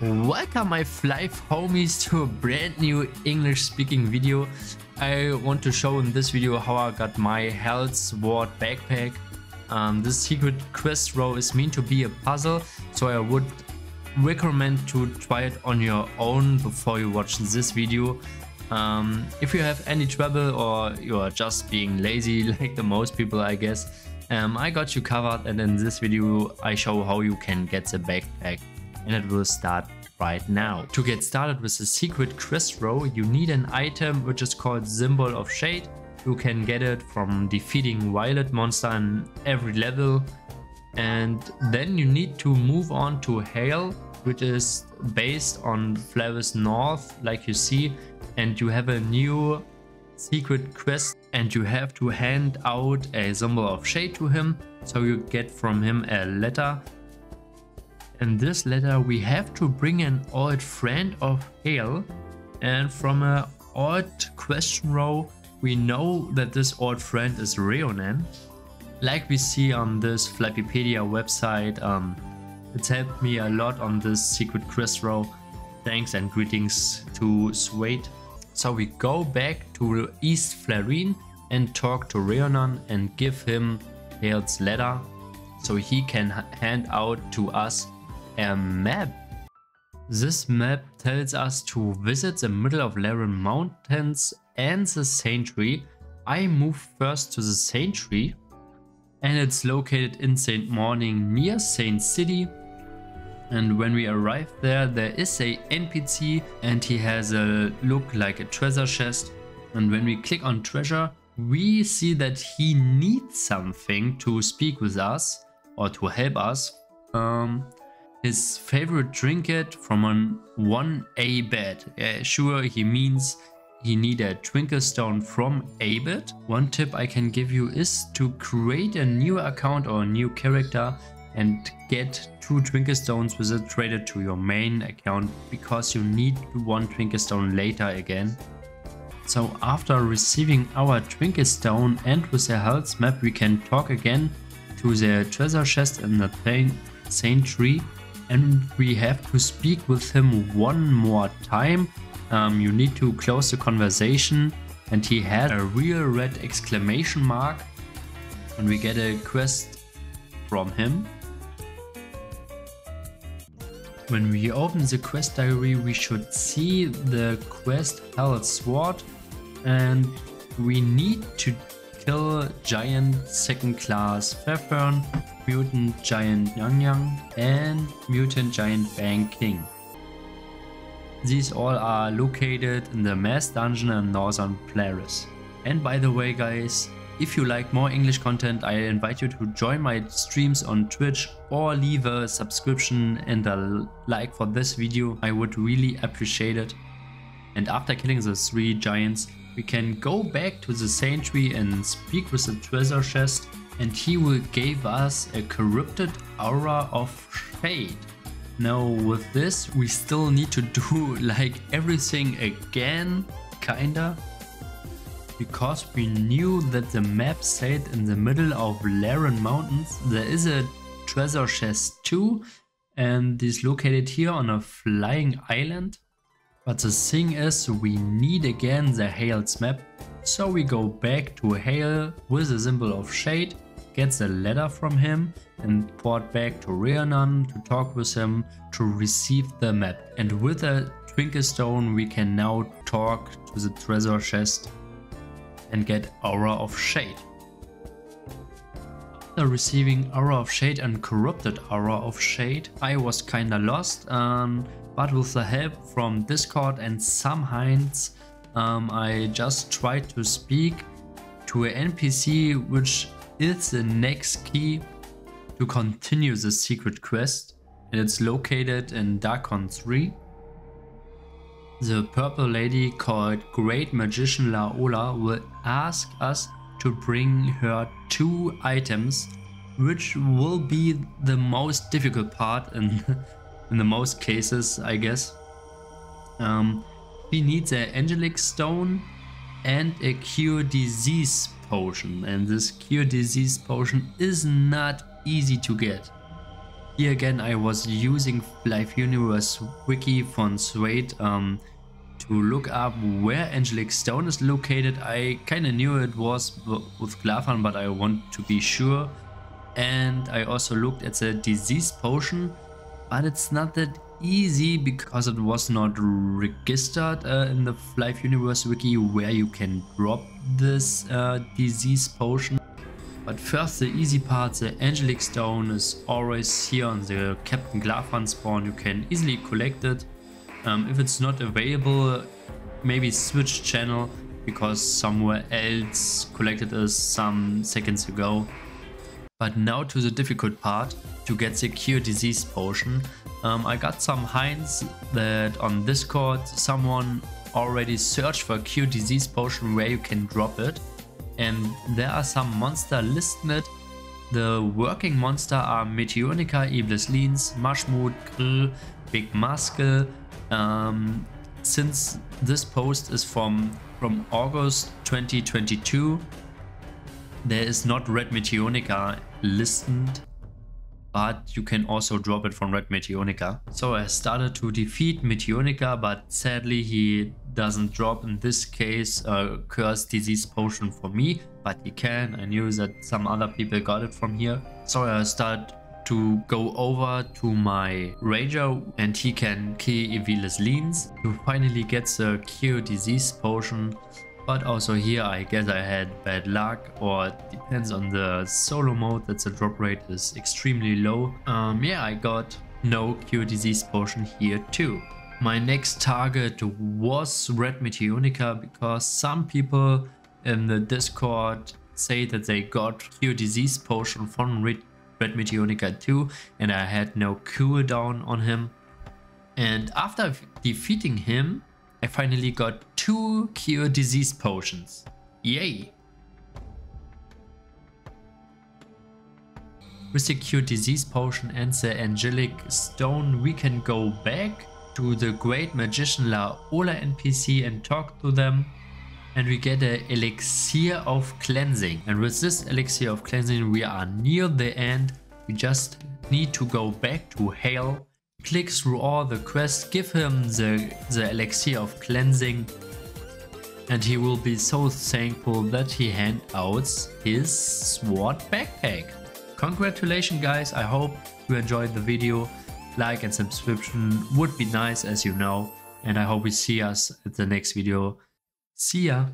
Welcome my fly homies to a brand new English speaking video. I want to show in this video how I got my Health Sword backpack. Um, this secret quest row is meant to be a puzzle, so I would recommend to try it on your own before you watch this video. Um, if you have any trouble or you are just being lazy like the most people I guess, um, I got you covered and in this video I show how you can get the backpack and it will start right now. To get started with the secret quest row, you need an item which is called Symbol of Shade. You can get it from defeating Violet monster in every level. And then you need to move on to Hale, which is based on Flaris North, like you see. And you have a new secret quest and you have to hand out a symbol of shade to him. So you get from him a letter in this letter we have to bring an old friend of Hale and from an old question row we know that this old friend is Reonan. Like we see on this Flyffipedia website, um, it's helped me a lot on this secret quest row. Thanks and greetings to Swade. So we go back to East Flarine and talk to Reonan and give him Hale's letter so he can hand out to us a map. This map tells us to visit the middle of Laren Mountains and the Saintry. I move first to the Saintry and it's located in Saint Morning near Saint City. And when we arrive there, there is a NPC and he has a look like a treasure chest. And when we click on treasure, we see that he needs something to speak with us or to help us. Um, his favorite trinket from an 1A bed. Yeah, sure, he means he need a twinkle stone from Abed. One tip I can give you is to create a new account or a new character and get two twinkle stones with it traded to your main account because you need one twinkle stone later again. So after receiving our twinkle stone and with the health map we can talk again to the treasure chest in the Saintry and we have to speak with him one more time. Um, you need to close the conversation and he had a real red exclamation mark and we get a quest from him. When we open the quest diary we should see the quest Health Sword and we need to kill giant second class Fairfern Mutant Giant Yang Yang and Mutant Giant Bang King. These all are located in the Mass Dungeon in Northern Polaris. And by the way guys, if you like more English content, I invite you to join my streams on Twitch or leave a subscription and a like for this video. I would really appreciate it. And after killing the three giants, we can go back to the Saintry and speak with the treasure chest and he will give us a corrupted aura of shade. Now with this we still need to do like everything again, kinda. Because we knew that the map said in the middle of Laren Mountains there is a treasure chest too and is located here on a flying island. But the thing is we need again the Hale's map so we go back to Hale with the symbol of shade get the letter from him and port back to Rhiannon to talk with him to receive the map. And with a Twinkle Stone we can now talk to the treasure chest and get Aura of Shade. After receiving Aura of Shade and Corrupted Aura of Shade, I was kinda lost, um, but with the help from Discord and some hints, um, I just tried to speak to an NPC which is the next key to continue the secret quest and it's located in Darkon 3. The purple lady called Great Magician Laola will ask us to bring her two items which will be the most difficult part in, in the most cases I guess. Um, we need the Angelic Stone and a Cure Disease potion and this cure disease potion is not easy to get. Here again I was using Flyff Universe wiki von Swade um, to look up where Angelic Stone is located. I kinda knew it was with Glathan but I want to be sure. And I also looked at the disease potion but it's not that easy because it was not registered uh, in the Flyff Universe wiki where you can drop this uh, disease potion. But first the easy part, the Angelic Stone is always here on the Captain Glathan spawn, you can easily collect it. Um, if it's not available, maybe switch channel because somewhere else collected it some seconds ago. But now to the difficult part, to get the cure disease potion. Um, I got some hints that on Discord someone already searched for cure disease potion where you can drop it. And there are some monster listed. The working monster are Meteonyker, Iblis Leans, Mushmoot, Grill, Big Muscle. Um, since this post is from, from August 2022, there is not Red Meteonyker listed, but you can also drop it from Red Meteonyker. So I started to defeat Meteonyker, but sadly he doesn't drop in this case a Curse Disease Potion for me, but he can. I knew that some other people got it from here. So I start to go over to my Ranger and he can kill Evilis Leans to finally get the Cure Disease Potion but also here I guess I had bad luck or depends on the solo mode that the drop rate is extremely low. Um, yeah, I got no cure disease potion here too. My next target was Red Meteonyker because some people in the Discord say that they got cure disease potion from Red, Red Meteonica too and I had no cooldown on him. And after defeating him, I finally got two cure disease potions. Yay! With the cure disease potion and the angelic stone we can go back to the great magician La Ola NPC and talk to them and we get an elixir of cleansing and with this elixir of cleansing we are near the end we just need to go back to Hale click through all the quests give him the, the elixir of cleansing and he will be so thankful that he hand out his sword backpack. Congratulations guys, I hope you enjoyed the video. Like and subscription would be nice as you know and I hope we see us at the next video. See ya!